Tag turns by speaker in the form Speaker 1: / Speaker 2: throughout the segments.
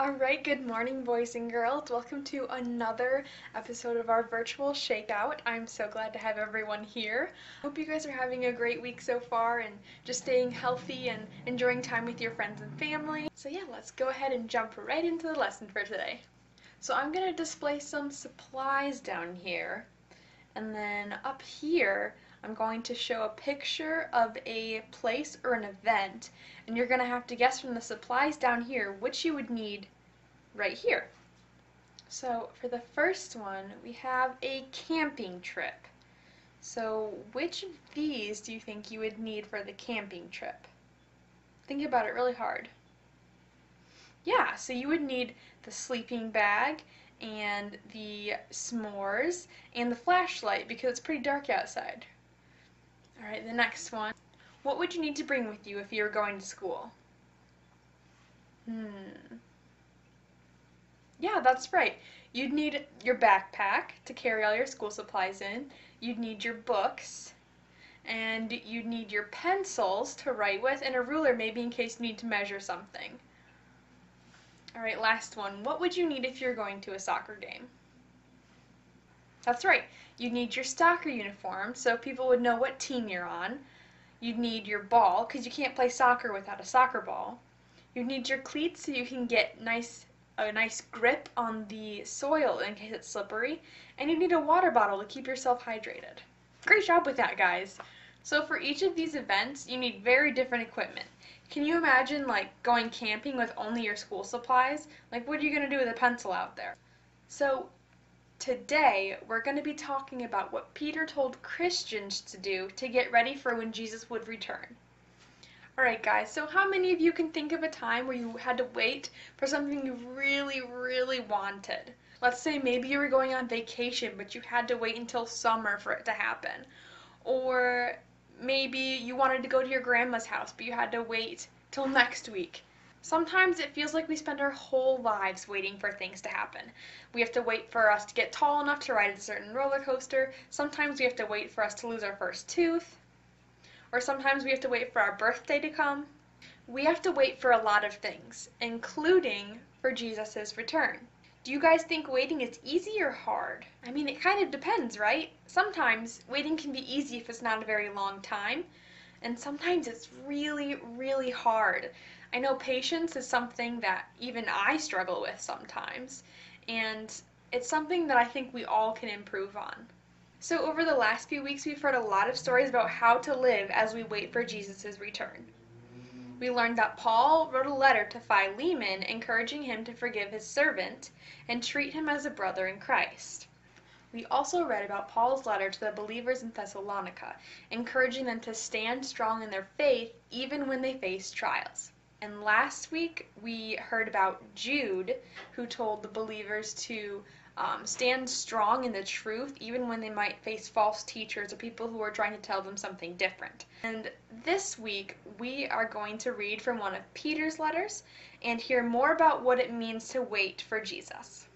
Speaker 1: Alright, good morning, boys and girls. Welcome to another episode of our virtual shakeout. I'm so glad to have everyone here. Hope you guys are having a great week so far and just staying healthy and enjoying time with your friends and family. So, yeah, let's go ahead and jump right into the lesson for today. So, I'm going to display some supplies down here, and then up here, I'm going to show a picture of a place or an event, and you're going to have to guess from the supplies down here which you would need right here. So for the first one, we have a camping trip. So which of these do you think you would need for the camping trip? Think about it really hard. Yeah, so you would need the sleeping bag and the s'mores and the flashlight because it's pretty dark outside. Alright, the next one. What would you need to bring with you if you were going to school? Hmm. Yeah, that's right. You'd need your backpack to carry all your school supplies in. You'd need your books. And you'd need your pencils to write with and a ruler maybe in case you need to measure something. Alright, last one. What would you need if you're going to a soccer game? That's right. You'd need your soccer uniform so people would know what team you're on. You'd need your ball because you can't play soccer without a soccer ball. You'd need your cleats so you can get nice a nice grip on the soil in case it's slippery, and you need a water bottle to keep yourself hydrated. Great job with that, guys! So for each of these events, you need very different equipment. Can you imagine like going camping with only your school supplies? Like what are you going to do with a pencil out there? So today we're going to be talking about what Peter told Christians to do to get ready for when Jesus would return. Alright guys, so how many of you can think of a time where you had to wait for something you really, really wanted? Let's say maybe you were going on vacation, but you had to wait until summer for it to happen. Or maybe you wanted to go to your grandma's house, but you had to wait till next week. Sometimes it feels like we spend our whole lives waiting for things to happen. We have to wait for us to get tall enough to ride a certain roller coaster. Sometimes we have to wait for us to lose our first tooth or sometimes we have to wait for our birthday to come. We have to wait for a lot of things, including for Jesus' return. Do you guys think waiting is easy or hard? I mean, it kind of depends, right? Sometimes waiting can be easy if it's not a very long time, and sometimes it's really, really hard. I know patience is something that even I struggle with sometimes, and it's something that I think we all can improve on. So over the last few weeks, we've heard a lot of stories about how to live as we wait for Jesus' return. We learned that Paul wrote a letter to Philemon encouraging him to forgive his servant and treat him as a brother in Christ. We also read about Paul's letter to the believers in Thessalonica, encouraging them to stand strong in their faith even when they face trials. And last week we heard about Jude, who told the believers to um, stand strong in the truth even when they might face false teachers or people who are trying to tell them something different. And this week we are going to read from one of Peter's letters and hear more about what it means to wait for Jesus.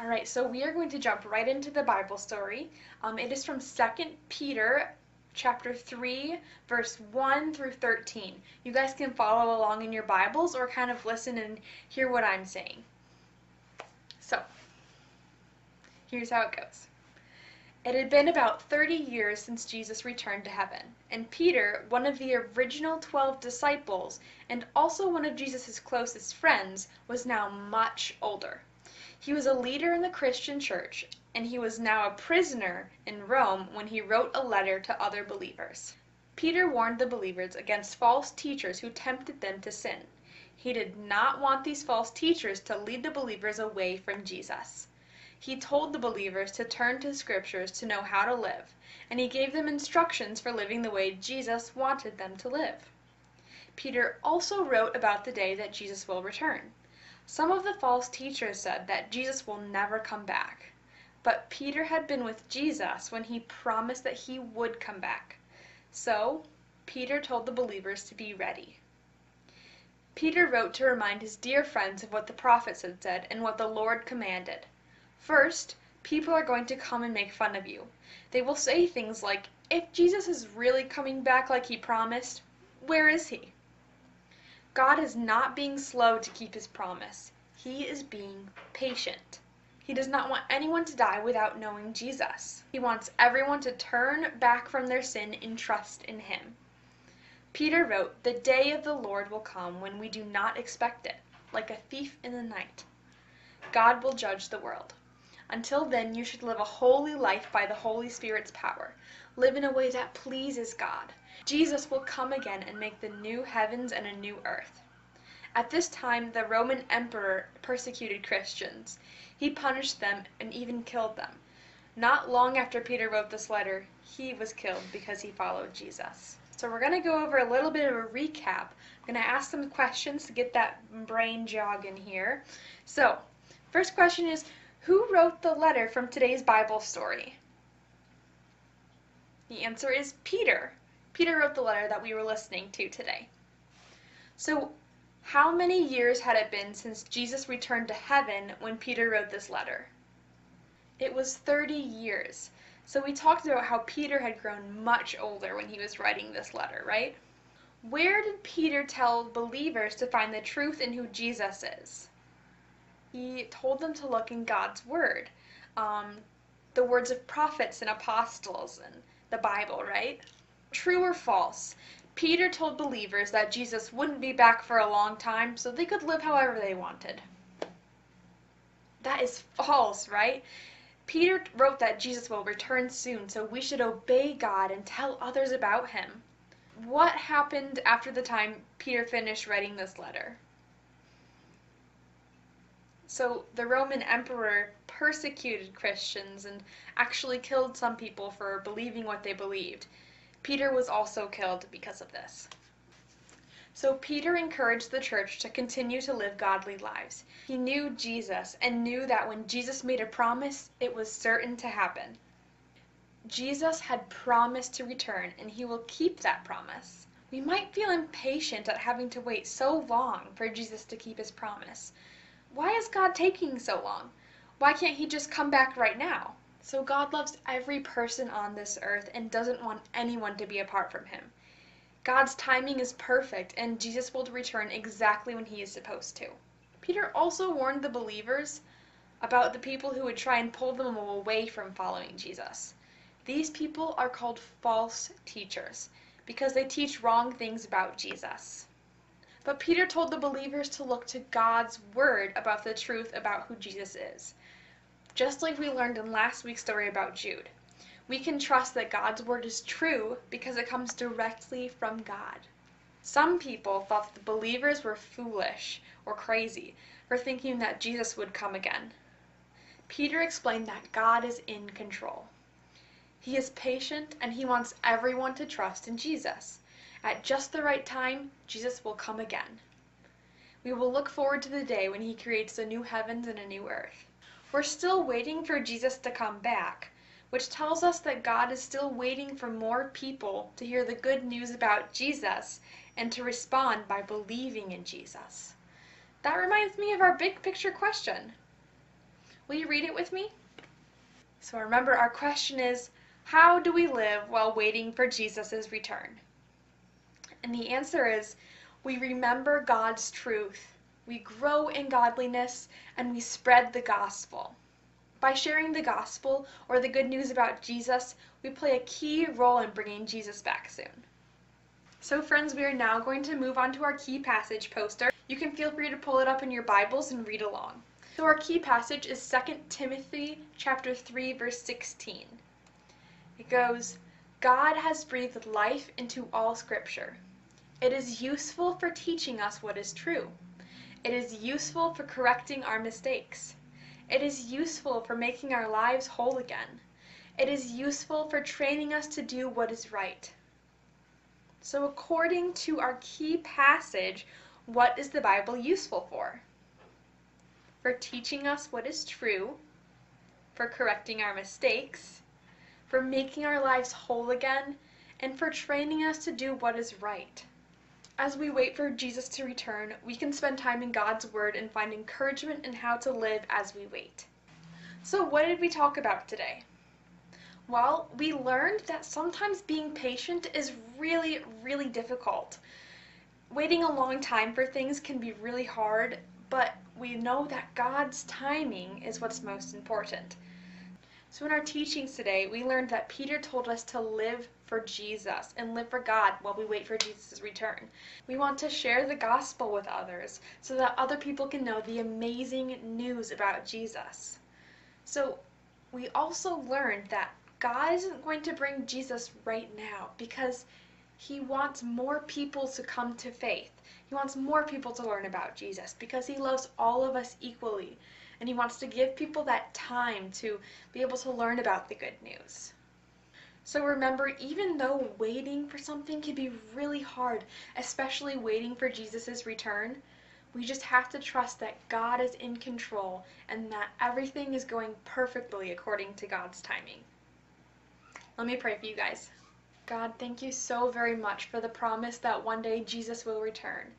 Speaker 1: All right, so we are going to jump right into the Bible story. Um, it is from 2 Peter chapter 3, verse 1 through 13. You guys can follow along in your Bibles or kind of listen and hear what I'm saying. So, Here's how it goes. It had been about thirty years since Jesus returned to heaven, and Peter, one of the original twelve disciples and also one of Jesus' closest friends, was now much older. He was a leader in the Christian church, and he was now a prisoner in Rome when he wrote a letter to other believers. Peter warned the believers against false teachers who tempted them to sin. He did not want these false teachers to lead the believers away from Jesus. He told the believers to turn to Scriptures to know how to live, and he gave them instructions for living the way Jesus wanted them to live. Peter also wrote about the day that Jesus will return. Some of the false teachers said that Jesus will never come back. But Peter had been with Jesus when he promised that he would come back. So, Peter told the believers to be ready. Peter wrote to remind his dear friends of what the prophets had said and what the Lord commanded. First, people are going to come and make fun of you. They will say things like, if Jesus is really coming back like he promised, where is he? God is not being slow to keep his promise. He is being patient. He does not want anyone to die without knowing Jesus. He wants everyone to turn back from their sin and trust in him. Peter wrote, The day of the Lord will come when we do not expect it, like a thief in the night. God will judge the world. Until then, you should live a holy life by the Holy Spirit's power. Live in a way that pleases God. Jesus will come again and make the new heavens and a new earth. At this time, the Roman emperor persecuted Christians. He punished them and even killed them. Not long after Peter wrote this letter, he was killed because he followed Jesus. So we're going to go over a little bit of a recap. I'm going to ask some questions to get that brain jog in here. So, first question is Who wrote the letter from today's Bible story? The answer is Peter. Peter wrote the letter that we were listening to today. So, how many years had it been since Jesus returned to heaven when Peter wrote this letter? It was 30 years. So, we talked about how Peter had grown much older when he was writing this letter, right? Where did Peter tell believers to find the truth in who Jesus is? He told them to look in God's Word, um, the words of prophets and apostles, and the Bible, right? True or false? Peter told believers that Jesus wouldn't be back for a long time, so they could live however they wanted. That is false, right? Peter wrote that Jesus will return soon, so we should obey God and tell others about him. What happened after the time Peter finished writing this letter? So, the Roman emperor persecuted Christians and actually killed some people for believing what they believed. Peter was also killed because of this. So Peter encouraged the church to continue to live godly lives. He knew Jesus and knew that when Jesus made a promise, it was certain to happen. Jesus had promised to return, and he will keep that promise. We might feel impatient at having to wait so long for Jesus to keep his promise. Why is God taking so long? Why can't he just come back right now? So God loves every person on this earth and doesn't want anyone to be apart from him. God's timing is perfect and Jesus will return exactly when he is supposed to. Peter also warned the believers about the people who would try and pull them away from following Jesus. These people are called false teachers because they teach wrong things about Jesus. But Peter told the believers to look to God's word about the truth about who Jesus is just like we learned in last week's story about Jude. We can trust that God's word is true because it comes directly from God. Some people thought that the believers were foolish or crazy for thinking that Jesus would come again. Peter explained that God is in control. He is patient and he wants everyone to trust in Jesus. At just the right time, Jesus will come again. We will look forward to the day when he creates a new heavens and a new earth. We're still waiting for Jesus to come back, which tells us that God is still waiting for more people to hear the good news about Jesus and to respond by believing in Jesus. That reminds me of our big picture question. Will you read it with me? So remember, our question is How do we live while waiting for Jesus' return? And the answer is We remember God's truth we grow in godliness, and we spread the gospel. By sharing the gospel or the good news about Jesus, we play a key role in bringing Jesus back soon. So friends, we are now going to move on to our key passage poster. You can feel free to pull it up in your Bibles and read along. So our key passage is 2 Timothy chapter 3 verse 16. It goes, God has breathed life into all scripture. It is useful for teaching us what is true it is useful for correcting our mistakes. It is useful for making our lives whole again. It is useful for training us to do what is right. So, according to our key passage, what is the Bible useful for? For teaching us what is true, for correcting our mistakes, for making our lives whole again, and for training us to do what is right. As we wait for Jesus to return, we can spend time in God's Word and find encouragement in how to live as we wait. So, what did we talk about today? Well, we learned that sometimes being patient is really, really difficult. waiting a long time for things can be really hard, but we know that God's timing is what's most important. So, in our teachings today, we learned that Peter told us to live for Jesus and live for God while we wait for Jesus' return. We want to share the gospel with others so that other people can know the amazing news about Jesus. So, we also learned that God isn't going to bring Jesus right now because he wants more people to come to faith. He wants more people to learn about Jesus because he loves all of us equally and he wants to give people that time to be able to learn about the good news. So remember, even though waiting for something can be really hard, especially waiting for Jesus' return, we just have to trust that God is in control and that everything is going perfectly according to God's timing. Let me pray for you guys. God, thank you so very much for the promise that one day Jesus will return.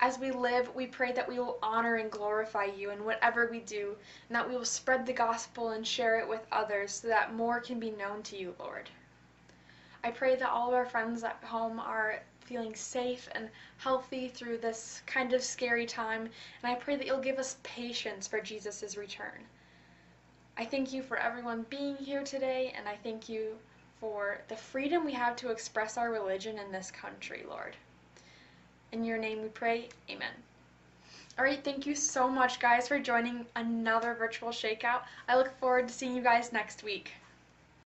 Speaker 1: As we live, we pray that we will honor and glorify you in whatever we do, and that we will spread the gospel and share it with others so that more can be known to you, Lord. I pray that all of our friends at home are feeling safe and healthy through this kind of scary time, and I pray that you'll give us patience for Jesus' return. I thank you for everyone being here today, and I thank you for the freedom we have to express our religion in this country, Lord. In your name we pray. Amen. All right, thank you so much, guys, for joining another virtual shakeout. I look forward to seeing you guys next week.